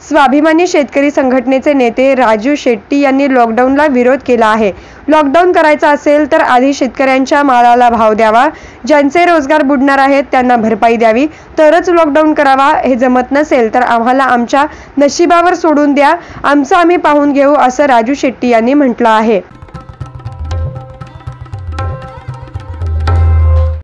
स्वाभिमानी शेतकरी संघटनेचे नेते राजू शेट्टी यांनी लॉकडाऊनला विरोध केला आहे. लॉकडाऊन करायचा असेल तर आधी शेतकऱ्यांच्या मालाला भाव द्यावा. ज्यांचे रोजगार बुडणार आहेत त्यांना भरपाई द्यावी. तरच लॉकडाऊन करावा हे जमत नसेल तर आम्हाला आमच्या नशिबावर सोडून द्या. आमचं आम्ही पाहून घेऊ असं राजू शेट्टी यांनी म्हटलं आहे.